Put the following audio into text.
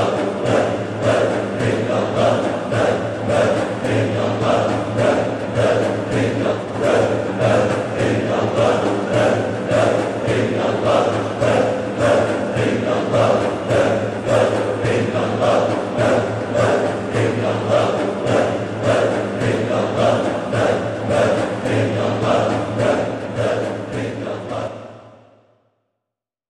Well,